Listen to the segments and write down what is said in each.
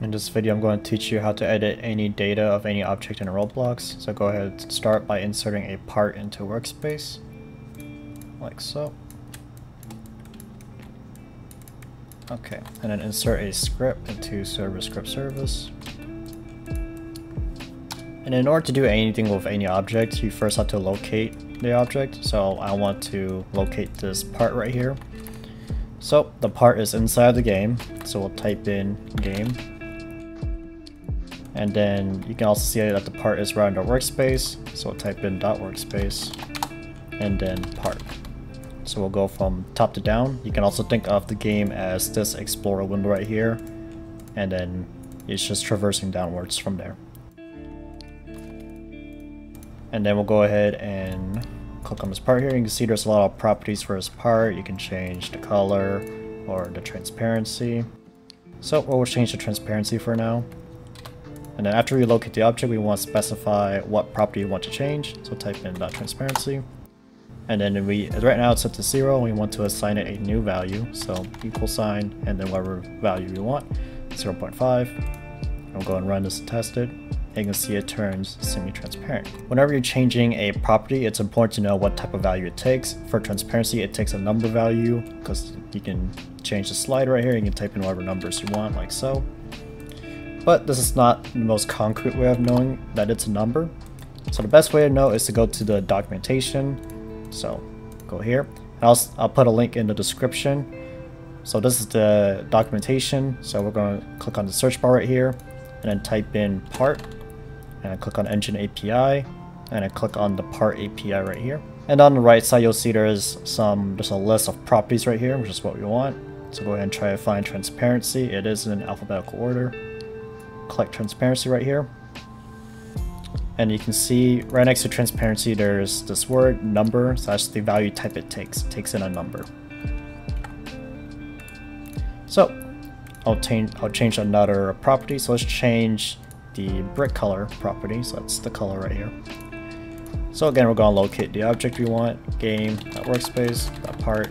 In this video I'm going to teach you how to edit any data of any object in Roblox. So go ahead start by inserting a part into workspace, like so. Okay, and then insert a script into server script service. And in order to do anything with any object, you first have to locate the object. So I want to locate this part right here. So the part is inside the game, so we'll type in game and then you can also see that the part is around our workspace. So we'll type in dot workspace and then part. So we'll go from top to down. You can also think of the game as this explorer window right here. And then it's just traversing downwards from there. And then we'll go ahead and click on this part here. You can see there's a lot of properties for this part. You can change the color or the transparency. So we'll change the transparency for now. And then after we locate the object, we want to specify what property we want to change. So type in transparency. And then we, right now it's set to zero, we want to assign it a new value. So equal sign, and then whatever value we want, 0 0.5. I'll go and run this and test it. And you can see it turns semi-transparent. Whenever you're changing a property, it's important to know what type of value it takes. For transparency, it takes a number value, because you can change the slider right here, you can type in whatever numbers you want, like so. But this is not the most concrete way of knowing that it's a number. So the best way to know is to go to the documentation. So go here. I'll, I'll put a link in the description. So this is the documentation. So we're going to click on the search bar right here and then type in part and I click on engine API and I click on the part API right here. And on the right side, you'll see there's some, there's a list of properties right here, which is what we want. So go ahead and try to find transparency. It is in alphabetical order collect transparency right here. And you can see right next to transparency, there's this word number, so that's the value type it takes. It takes in a number. So I'll change, I'll change another property. So let's change the brick color property. So that's the color right here. So again, we're going to locate the object we want, game, workspace, part,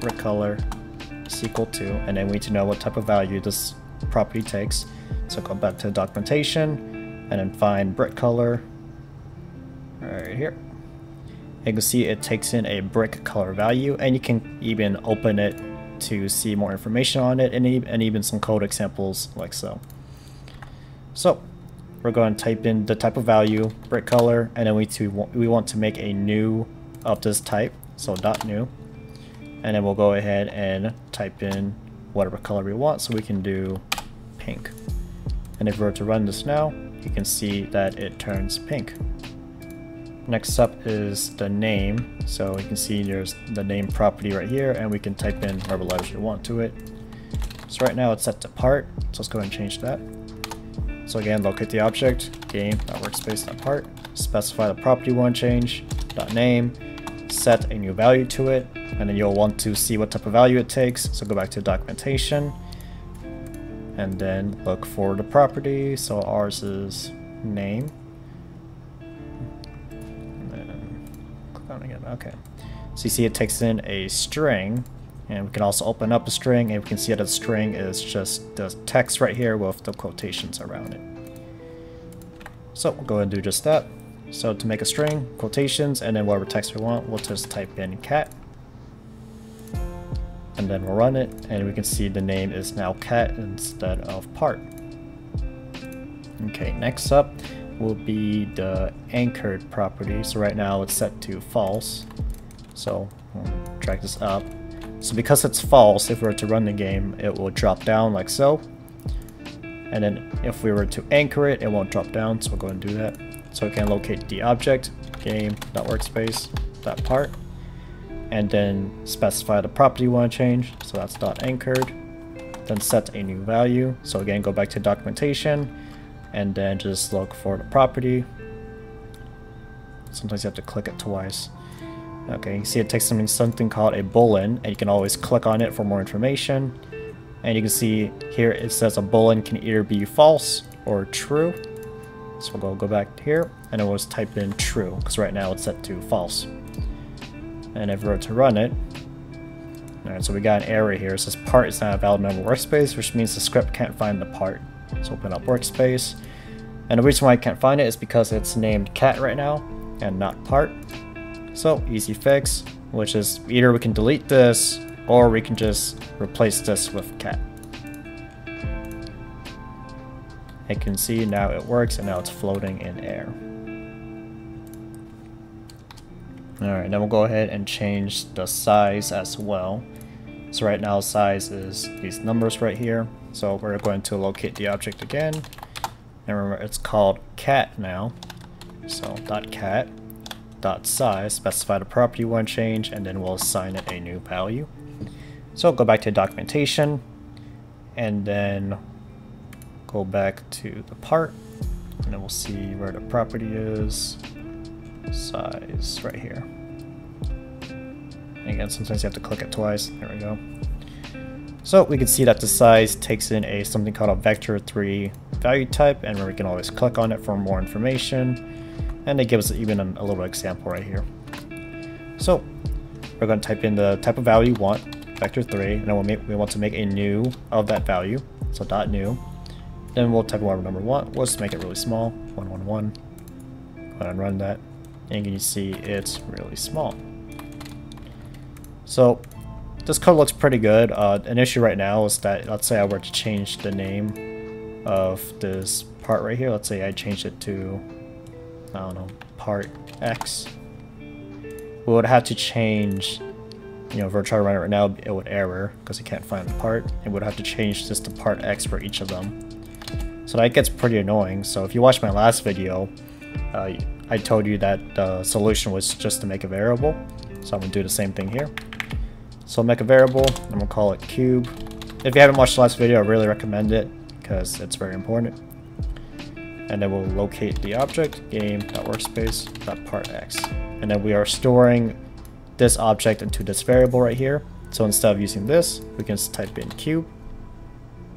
brick color is equal to, and then we need to know what type of value this property takes. So go back to the documentation and then find brick color right here. You can see it takes in a brick color value and you can even open it to see more information on it and, and even some code examples like so. So we're going to type in the type of value, brick color, and then we, to, we want to make a new of this type, so dot new. And then we'll go ahead and type in whatever color we want, so we can do pink. And if we were to run this now, you can see that it turns pink. Next up is the name. So you can see there's the name property right here and we can type in whatever letters we want to it. So right now it's set to part, so let's go ahead and change that. So again, locate the object, game.workspace.part, specify the property to change, .name, set a new value to it, and then you'll want to see what type of value it takes. So go back to documentation, and then look for the property. So ours is name. And then click on again. Okay. So you see it takes in a string and we can also open up a string and we can see that the string is just the text right here with the quotations around it. So we'll go ahead and do just that. So to make a string, quotations, and then whatever text we want, we'll just type in cat and then we'll run it and we can see the name is now cat instead of part. Okay, next up will be the anchored property. So right now it's set to false. So we'll drag this up. So because it's false, if we were to run the game, it will drop down like so. And then if we were to anchor it, it won't drop down, so we'll go and do that. So we can locate the object, game.workspace, that part and then specify the property you want to change. So that's dot anchored. Then set a new value. So again, go back to documentation and then just look for the property. Sometimes you have to click it twice. Okay, you see it takes something something called a boolean, and you can always click on it for more information. And you can see here it says a boolean can either be false or true. So we'll go, go back here and it was type in true because right now it's set to false and if we were to run it, alright, so we got an error here. It says part is not a valid member workspace, which means the script can't find the part. Let's open up workspace. And the reason why I can't find it is because it's named cat right now and not part. So easy fix, which is either we can delete this or we can just replace this with cat. You can see now it works and now it's floating in air. Alright, then we'll go ahead and change the size as well. So right now size is these numbers right here. So we're going to locate the object again. And remember it's called cat now. So dot cat dot size, specify the property you want to change, and then we'll assign it a new value. So go back to documentation and then go back to the part and then we'll see where the property is size right here and again sometimes you have to click it twice there we go so we can see that the size takes in a something called a vector 3 value type and we can always click on it for more information and it gives us even a, a little example right here so we're going to type in the type of value we want vector 3 and then we'll we want to make a new of that value so dot new then we'll type whatever number one. We'll just make it really small. 111. Go ahead and run that. And you can see it's really small. So this code looks pretty good. Uh, an issue right now is that let's say I were to change the name of this part right here. Let's say I changed it to, I don't know, part X. We would have to change, you know, if we're trying to run it right now, it would error because it can't find the part. It would have to change this to part X for each of them. So that gets pretty annoying. So if you watched my last video, uh, I told you that the solution was just to make a variable. So I'm to do the same thing here. So I'll make a variable, I'm to call it cube. If you haven't watched the last video, I really recommend it because it's very important. And then we'll locate the object, game.workspace.partx. And then we are storing this object into this variable right here. So instead of using this, we can just type in cube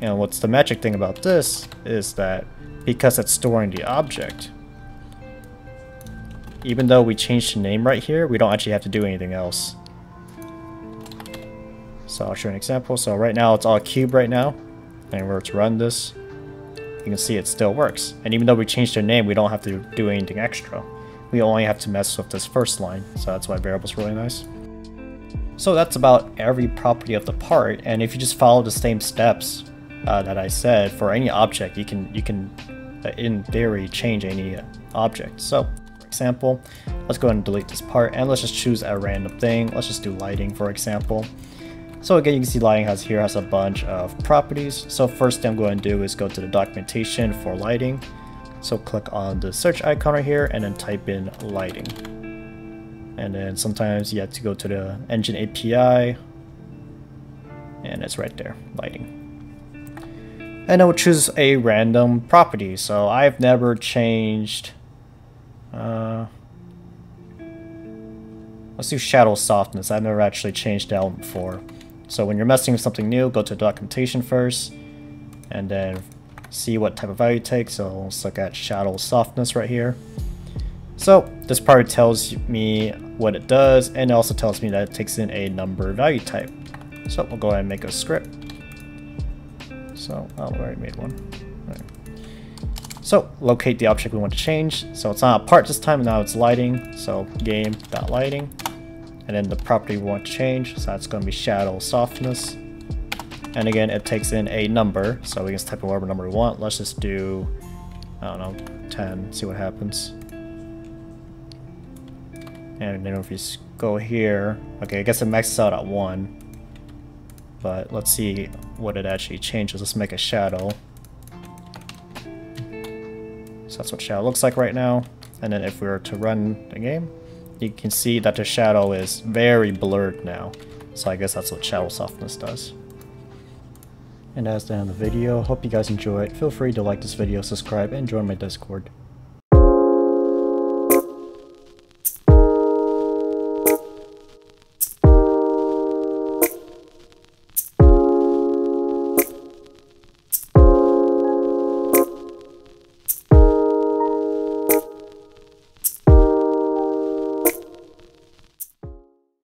and what's the magic thing about this is that because it's storing the object, even though we changed the name right here, we don't actually have to do anything else. So I'll show an example. So right now it's all cube right now. And we're to run this, you can see it still works. And even though we changed the name, we don't have to do anything extra. We only have to mess with this first line. So that's why variable's really nice. So that's about every property of the part. And if you just follow the same steps, uh, that I said, for any object, you can, you can, uh, in theory, change any object. So, example, let's go ahead and delete this part, and let's just choose a random thing. Let's just do lighting, for example. So again, you can see lighting has here has a bunch of properties. So first thing I'm going to do is go to the documentation for lighting. So click on the search icon right here and then type in lighting. And then sometimes you have to go to the engine API and it's right there, lighting and I will choose a random property. So I've never changed. Uh, let's do shadow softness. I've never actually changed that one before. So when you're messing with something new, go to documentation first, and then see what type of value it takes. So let's look at shadow softness right here. So this part tells me what it does, and it also tells me that it takes in a number value type. So we'll go ahead and make a script. So, oh, we already made one. So, locate the object we want to change. So it's not a part this time, now it's lighting. So game.lighting. And then the property we want to change, so that's going to be shadow softness. And again, it takes in a number, so we can just type in whatever number we want. Let's just do, I don't know, 10, see what happens. And then if you go here, okay, I guess it maxes out at 1. But let's see what it actually changes. Let's make a shadow. So that's what shadow looks like right now. And then if we were to run the game, you can see that the shadow is very blurred now. So I guess that's what shadow softness does. And that's the end of the video. Hope you guys enjoyed. Feel free to like this video, subscribe, and join my Discord.